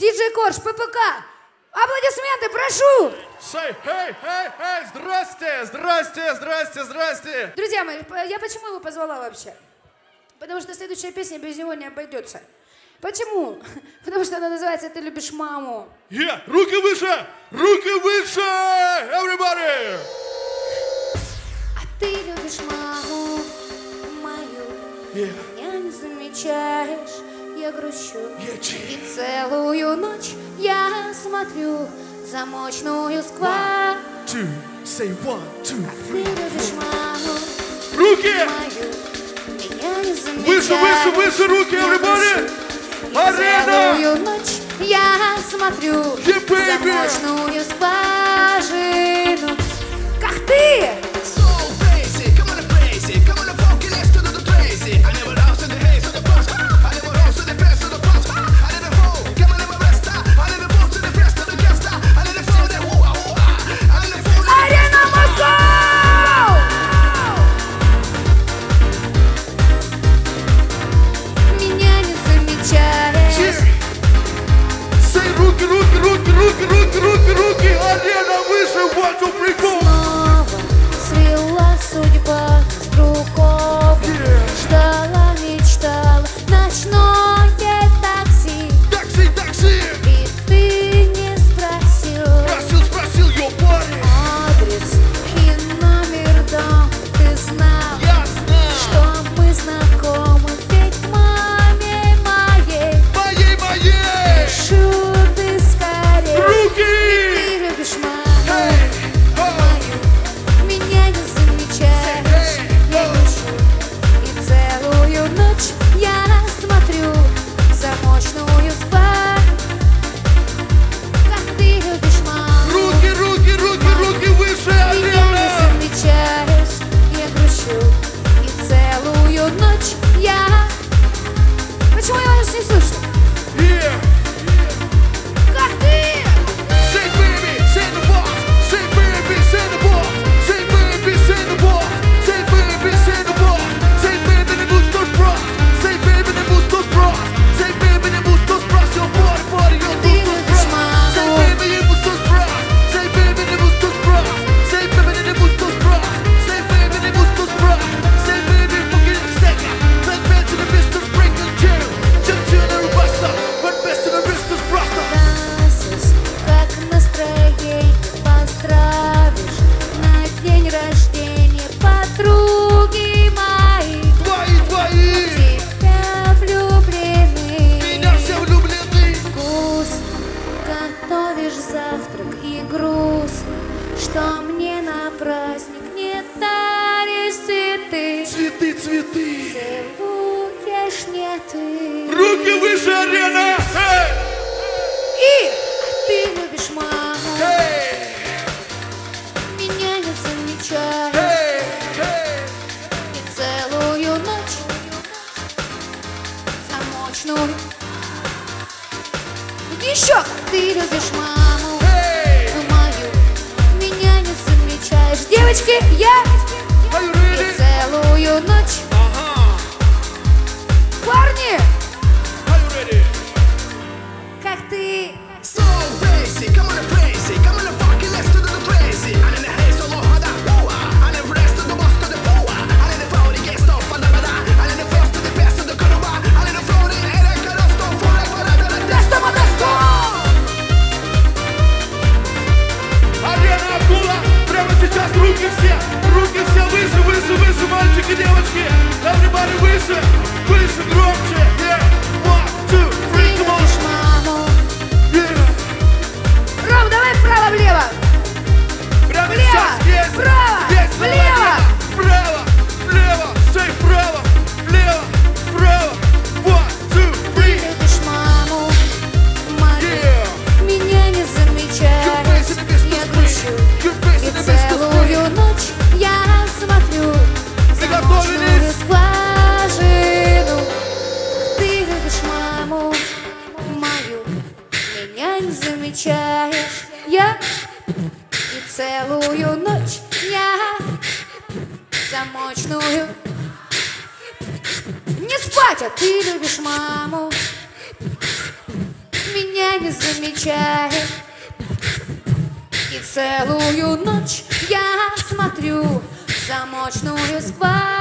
Диджей Корж, ППК. Аплодисменты, прошу! Say, hey, hey, hey, здрасте, здрасте, здрасте, здрасте! Друзья мои, я почему его позвала вообще? Потому что следующая песня без него не обойдется. Почему? Потому что она называется «Ты любишь маму». Yeah, руки выше! Руки выше! Everybody! А ты любишь маму мою. Yeah грущу. И целую ночь я смотрю замочную скважину. Two, say one, two, three, four. Руки! Выше, выше, выше руки, everybody! Арена! Я смотрю yeah, замочную скважину. цветы. Целуешь не ты. Руки выше, арена! Эй! И а ты любишь маму. Эй! Меня не замечаешь. Эй! Эй! И целую ночь замочную. Еще а ты любишь маму. Девочки, я знаешь, я и целую ночь я замочную не спать, а ты любишь маму, меня не замечает. И целую ночь я смотрю замочную спать.